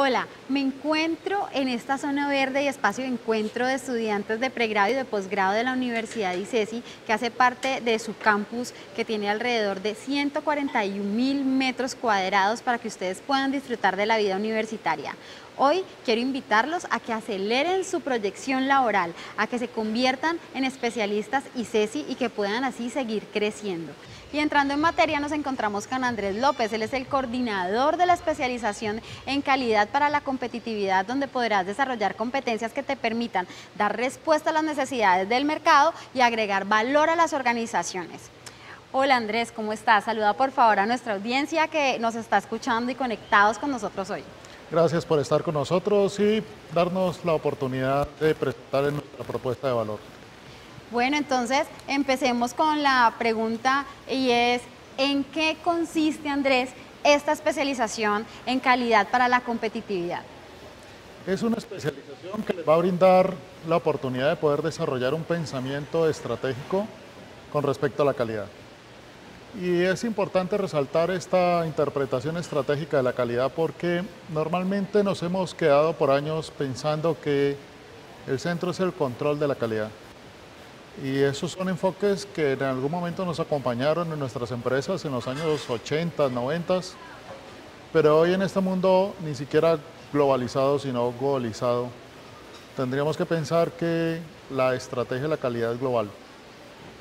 Hola, me encuentro en esta zona verde y espacio de encuentro de estudiantes de pregrado y de posgrado de la Universidad ICESI, que hace parte de su campus que tiene alrededor de 141 mil metros cuadrados para que ustedes puedan disfrutar de la vida universitaria. Hoy quiero invitarlos a que aceleren su proyección laboral, a que se conviertan en especialistas ICESI y que puedan así seguir creciendo. Y entrando en materia nos encontramos con Andrés López, él es el coordinador de la especialización en calidad para la competitividad, donde podrás desarrollar competencias que te permitan dar respuesta a las necesidades del mercado y agregar valor a las organizaciones. Hola Andrés, ¿cómo estás? Saluda por favor a nuestra audiencia que nos está escuchando y conectados con nosotros hoy. Gracias por estar con nosotros y darnos la oportunidad de presentar nuestra propuesta de valor. Bueno, entonces empecemos con la pregunta y es, ¿en qué consiste, Andrés, esta especialización en calidad para la competitividad? Es una especialización que le va a brindar la oportunidad de poder desarrollar un pensamiento estratégico con respecto a la calidad. Y es importante resaltar esta interpretación estratégica de la calidad porque normalmente nos hemos quedado por años pensando que el centro es el control de la calidad. Y esos son enfoques que en algún momento nos acompañaron en nuestras empresas en los años 80, 90, pero hoy en este mundo ni siquiera globalizado, sino globalizado, tendríamos que pensar que la estrategia de la calidad es global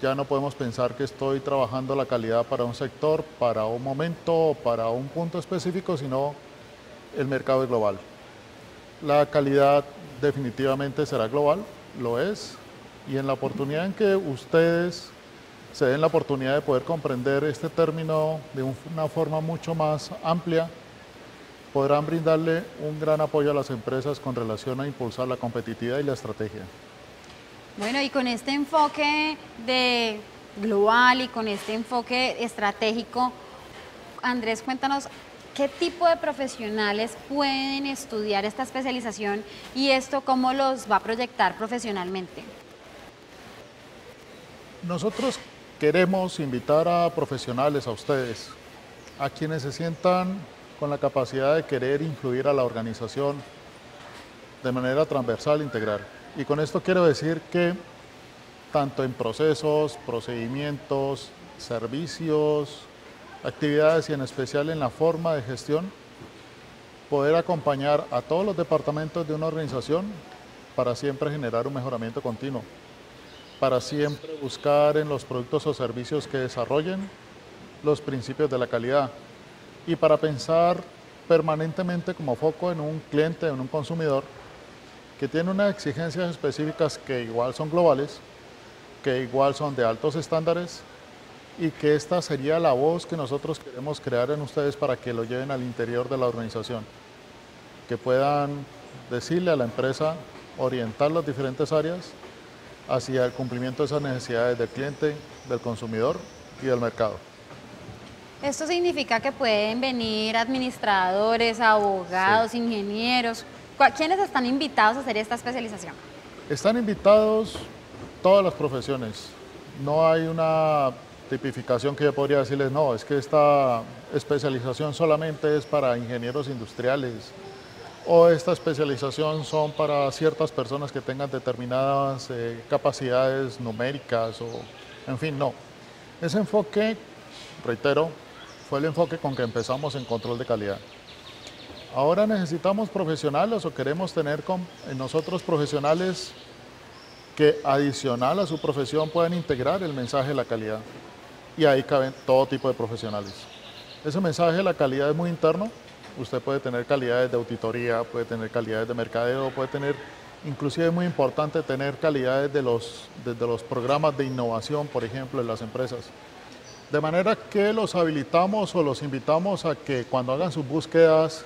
ya no podemos pensar que estoy trabajando la calidad para un sector, para un momento, para un punto específico, sino el mercado es global. La calidad definitivamente será global, lo es, y en la oportunidad en que ustedes se den la oportunidad de poder comprender este término de una forma mucho más amplia, podrán brindarle un gran apoyo a las empresas con relación a impulsar la competitividad y la estrategia. Bueno, y con este enfoque de global y con este enfoque estratégico, Andrés, cuéntanos qué tipo de profesionales pueden estudiar esta especialización y esto cómo los va a proyectar profesionalmente. Nosotros queremos invitar a profesionales, a ustedes, a quienes se sientan con la capacidad de querer influir a la organización de manera transversal integral. Y con esto quiero decir que tanto en procesos, procedimientos, servicios, actividades y en especial en la forma de gestión, poder acompañar a todos los departamentos de una organización para siempre generar un mejoramiento continuo, para siempre buscar en los productos o servicios que desarrollen los principios de la calidad. Y para pensar permanentemente como foco en un cliente, en un consumidor, que tiene unas exigencias específicas que igual son globales, que igual son de altos estándares y que esta sería la voz que nosotros queremos crear en ustedes para que lo lleven al interior de la organización, que puedan decirle a la empresa, orientar las diferentes áreas hacia el cumplimiento de esas necesidades del cliente, del consumidor y del mercado. Esto significa que pueden venir administradores, abogados, ingenieros, ¿Quiénes están invitados a hacer esta especialización? Están invitados todas las profesiones. No hay una tipificación que yo podría decirles, no, es que esta especialización solamente es para ingenieros industriales o esta especialización son para ciertas personas que tengan determinadas eh, capacidades numéricas o, en fin, no. Ese enfoque, reitero, fue el enfoque con que empezamos en control de calidad. Ahora necesitamos profesionales o queremos tener con nosotros profesionales que adicional a su profesión puedan integrar el mensaje de la calidad. Y ahí caben todo tipo de profesionales. Ese mensaje de la calidad es muy interno. Usted puede tener calidades de auditoría, puede tener calidades de mercadeo, puede tener, inclusive es muy importante tener calidades de los, de los programas de innovación, por ejemplo, en las empresas. De manera que los habilitamos o los invitamos a que cuando hagan sus búsquedas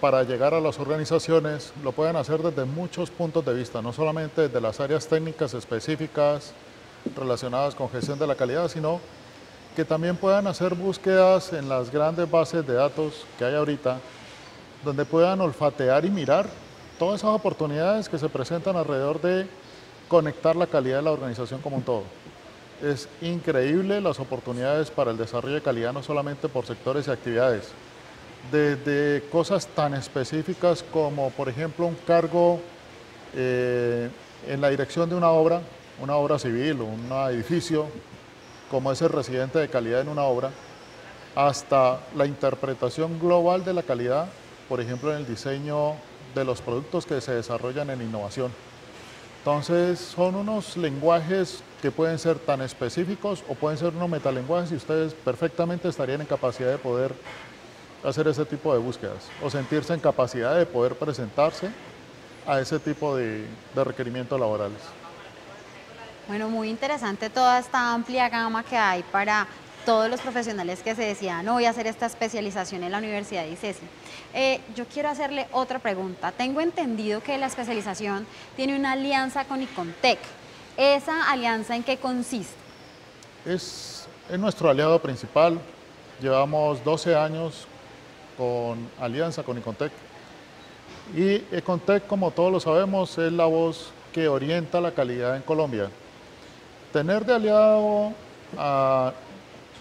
para llegar a las organizaciones lo pueden hacer desde muchos puntos de vista, no solamente desde las áreas técnicas específicas relacionadas con gestión de la calidad, sino que también puedan hacer búsquedas en las grandes bases de datos que hay ahorita, donde puedan olfatear y mirar todas esas oportunidades que se presentan alrededor de conectar la calidad de la organización como un todo. Es increíble las oportunidades para el desarrollo de calidad, no solamente por sectores y actividades, desde cosas tan específicas como, por ejemplo, un cargo eh, en la dirección de una obra, una obra civil o un edificio, como es el residente de calidad en una obra, hasta la interpretación global de la calidad, por ejemplo, en el diseño de los productos que se desarrollan en innovación. Entonces, son unos lenguajes que pueden ser tan específicos o pueden ser unos metalenguajes y ustedes perfectamente estarían en capacidad de poder hacer ese tipo de búsquedas o sentirse en capacidad de poder presentarse a ese tipo de, de requerimientos laborales. Bueno, muy interesante toda esta amplia gama que hay para todos los profesionales que se decían, no voy a hacer esta especialización en la Universidad de ICESI. Eh, yo quiero hacerle otra pregunta. Tengo entendido que la especialización tiene una alianza con Icontec. ¿Esa alianza en qué consiste? Es, es nuestro aliado principal. Llevamos 12 años con alianza con Icontec. Y Icontec, como todos lo sabemos, es la voz que orienta la calidad en Colombia. Tener de aliado a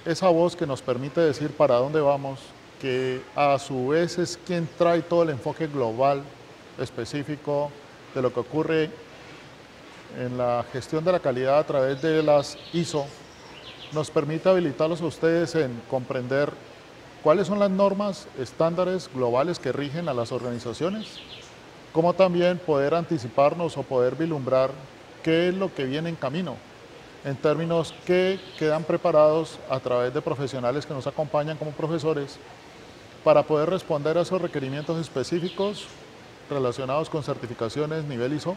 esa voz que nos permite decir para dónde vamos, que a su vez es quien trae todo el enfoque global, específico de lo que ocurre en la gestión de la calidad a través de las ISO, nos permite habilitarlos a ustedes en comprender cuáles son las normas, estándares globales que rigen a las organizaciones, como también poder anticiparnos o poder vislumbrar qué es lo que viene en camino en términos que quedan preparados a través de profesionales que nos acompañan como profesores para poder responder a esos requerimientos específicos relacionados con certificaciones nivel ISO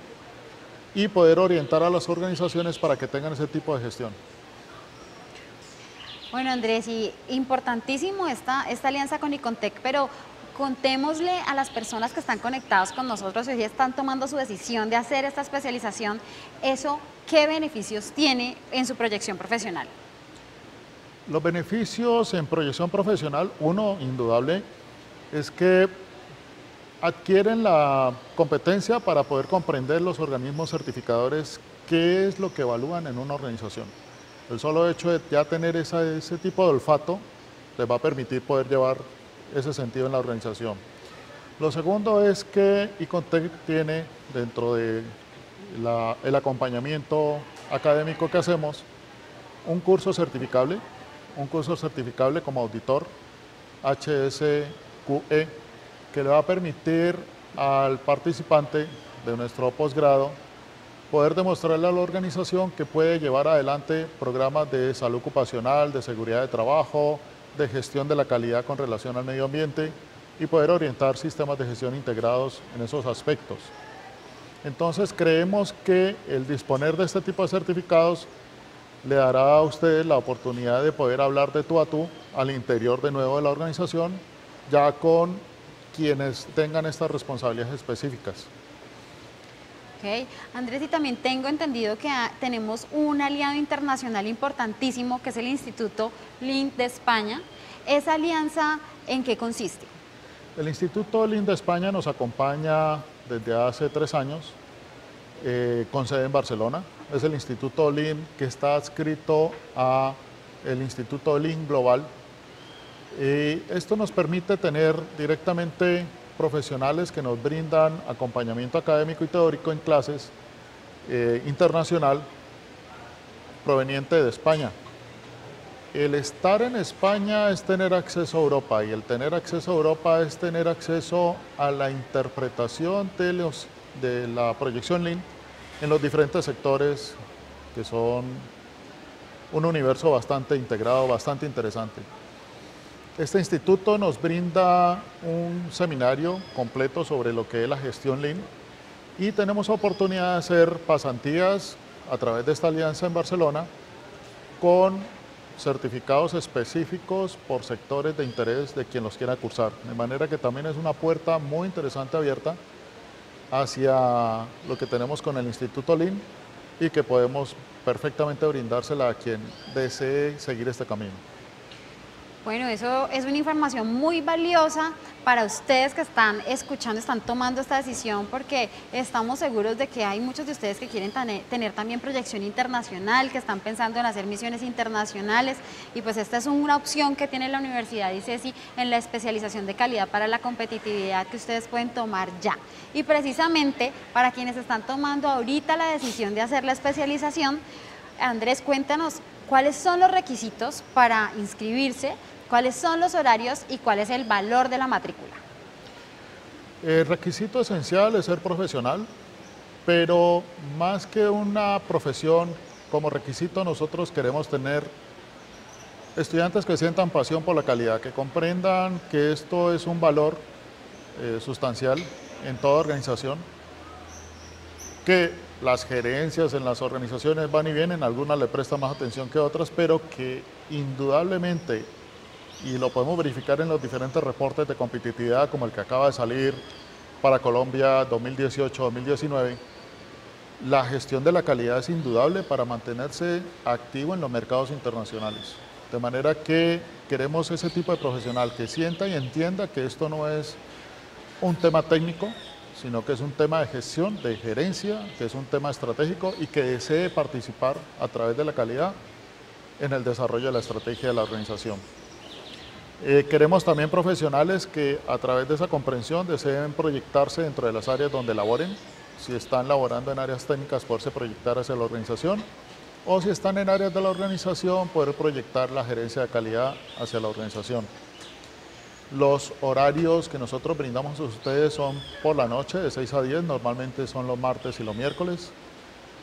y poder orientar a las organizaciones para que tengan ese tipo de gestión. Bueno, Andrés, y importantísimo esta, esta alianza con Icontec, pero contémosle a las personas que están conectados con nosotros y están tomando su decisión de hacer esta especialización, eso, ¿qué beneficios tiene en su proyección profesional? Los beneficios en proyección profesional, uno indudable, es que adquieren la competencia para poder comprender los organismos certificadores qué es lo que evalúan en una organización. El solo hecho de ya tener ese tipo de olfato les va a permitir poder llevar ese sentido en la organización. Lo segundo es que Icontec tiene dentro del el acompañamiento académico que hacemos un curso certificable, un curso certificable como auditor HSQE que le va a permitir al participante de nuestro posgrado poder demostrarle a la organización que puede llevar adelante programas de salud ocupacional, de seguridad de trabajo, de gestión de la calidad con relación al medio ambiente y poder orientar sistemas de gestión integrados en esos aspectos. Entonces creemos que el disponer de este tipo de certificados le dará a ustedes la oportunidad de poder hablar de tú a tú al interior de nuevo de la organización, ya con quienes tengan estas responsabilidades específicas. Andrés, y también tengo entendido que tenemos un aliado internacional importantísimo que es el Instituto LIN de España. ¿Esa alianza en qué consiste? El Instituto LIN de España nos acompaña desde hace tres años eh, con sede en Barcelona. Es el Instituto LIN que está adscrito a el Instituto LIN Global. Y esto nos permite tener directamente profesionales que nos brindan acompañamiento académico y teórico en clases eh, internacional proveniente de España. El estar en España es tener acceso a Europa y el tener acceso a Europa es tener acceso a la interpretación de, de la proyección Lean en los diferentes sectores que son un universo bastante integrado, bastante interesante. Este instituto nos brinda un seminario completo sobre lo que es la gestión Lean y tenemos oportunidad de hacer pasantías a través de esta alianza en Barcelona con certificados específicos por sectores de interés de quien los quiera cursar. De manera que también es una puerta muy interesante abierta hacia lo que tenemos con el Instituto Lean y que podemos perfectamente brindársela a quien desee seguir este camino. Bueno, eso es una información muy valiosa para ustedes que están escuchando, están tomando esta decisión, porque estamos seguros de que hay muchos de ustedes que quieren tener también proyección internacional, que están pensando en hacer misiones internacionales, y pues esta es una opción que tiene la Universidad ICESI en la especialización de calidad para la competitividad que ustedes pueden tomar ya. Y precisamente para quienes están tomando ahorita la decisión de hacer la especialización, Andrés, cuéntanos cuáles son los requisitos para inscribirse, cuáles son los horarios y cuál es el valor de la matrícula. El requisito esencial es ser profesional, pero más que una profesión como requisito nosotros queremos tener estudiantes que sientan pasión por la calidad, que comprendan que esto es un valor eh, sustancial en toda organización, que las gerencias en las organizaciones van y vienen, algunas le prestan más atención que otras, pero que indudablemente, y lo podemos verificar en los diferentes reportes de competitividad como el que acaba de salir para Colombia 2018-2019, la gestión de la calidad es indudable para mantenerse activo en los mercados internacionales. De manera que queremos ese tipo de profesional que sienta y entienda que esto no es un tema técnico, sino que es un tema de gestión, de gerencia, que es un tema estratégico y que desee participar a través de la calidad en el desarrollo de la estrategia de la organización. Eh, queremos también profesionales que a través de esa comprensión deseen proyectarse dentro de las áreas donde laboren, si están laborando en áreas técnicas, poderse proyectar hacia la organización, o si están en áreas de la organización, poder proyectar la gerencia de calidad hacia la organización. Los horarios que nosotros brindamos a ustedes son por la noche, de 6 a 10, normalmente son los martes y los miércoles.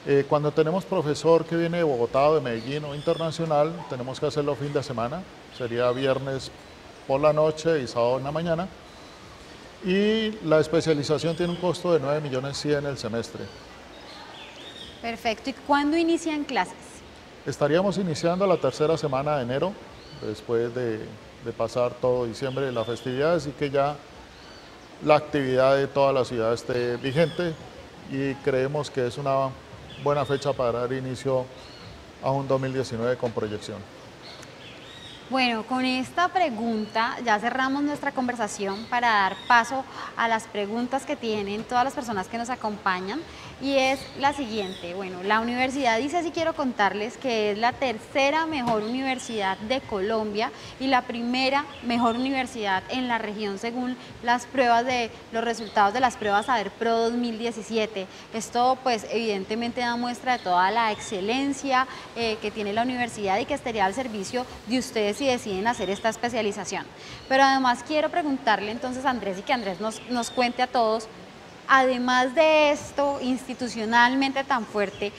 Eh, cuando tenemos profesor que viene de Bogotá, de Medellín o internacional, tenemos que hacerlo fin de semana, sería viernes por la noche y sábado en la mañana. Y la especialización tiene un costo de 9 millones 100 el semestre. Perfecto. ¿Y cuándo inician clases? Estaríamos iniciando la tercera semana de enero, después de de pasar todo diciembre de las festividades y que ya la actividad de toda la ciudad esté vigente y creemos que es una buena fecha para dar inicio a un 2019 con proyección. Bueno, con esta pregunta ya cerramos nuestra conversación para dar paso a las preguntas que tienen todas las personas que nos acompañan y es la siguiente. Bueno, la universidad dice, si quiero contarles que es la tercera mejor universidad de Colombia y la primera mejor universidad en la región según las pruebas de los resultados de las pruebas Saber Pro 2017. Esto pues evidentemente da muestra de toda la excelencia eh, que tiene la universidad y que estaría al servicio de ustedes si deciden hacer esta especialización. Pero además quiero preguntarle entonces a Andrés y que Andrés nos, nos cuente a todos además de esto, institucionalmente tan fuerte,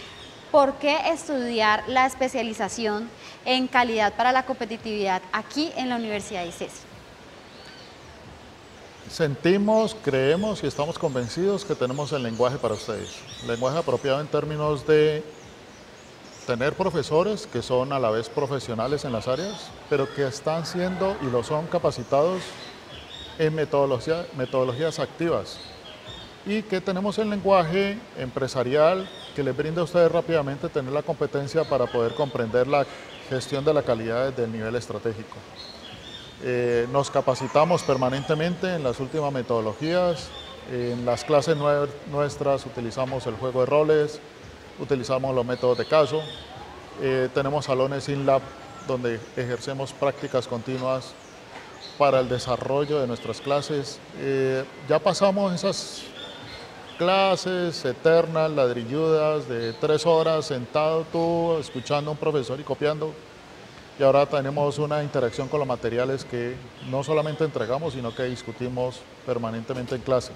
¿por qué estudiar la especialización en calidad para la competitividad aquí en la Universidad de ICESI? Sentimos, creemos y estamos convencidos que tenemos el lenguaje para ustedes. Lenguaje apropiado en términos de tener profesores que son a la vez profesionales en las áreas, pero que están siendo y lo son capacitados en metodologías activas, y que tenemos el lenguaje empresarial que les brinda a ustedes rápidamente tener la competencia para poder comprender la gestión de la calidad desde el nivel estratégico. Eh, nos capacitamos permanentemente en las últimas metodologías, en las clases nuestras utilizamos el juego de roles, utilizamos los métodos de caso, eh, tenemos salones InLab donde ejercemos prácticas continuas para el desarrollo de nuestras clases. Eh, ya pasamos esas clases eternas, ladrilludas, de tres horas sentado tú, escuchando a un profesor y copiando. Y ahora tenemos una interacción con los materiales que no solamente entregamos, sino que discutimos permanentemente en clase.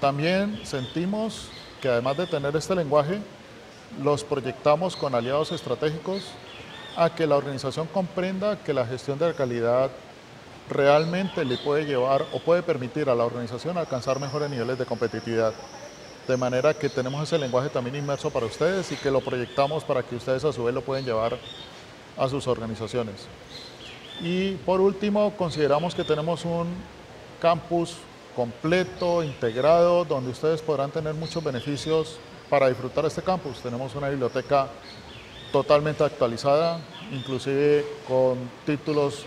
También sentimos que además de tener este lenguaje, los proyectamos con aliados estratégicos a que la organización comprenda que la gestión de la calidad realmente le puede llevar o puede permitir a la organización alcanzar mejores niveles de competitividad. De manera que tenemos ese lenguaje también inmerso para ustedes y que lo proyectamos para que ustedes a su vez lo pueden llevar a sus organizaciones. Y por último, consideramos que tenemos un campus completo, integrado, donde ustedes podrán tener muchos beneficios para disfrutar este campus. Tenemos una biblioteca totalmente actualizada, inclusive con títulos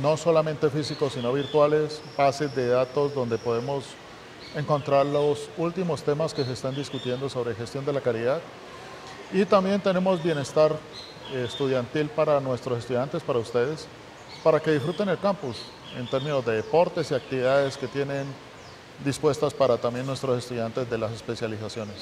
no solamente físicos, sino virtuales, bases de datos donde podemos encontrar los últimos temas que se están discutiendo sobre gestión de la calidad. Y también tenemos bienestar estudiantil para nuestros estudiantes, para ustedes, para que disfruten el campus en términos de deportes y actividades que tienen dispuestas para también nuestros estudiantes de las especializaciones.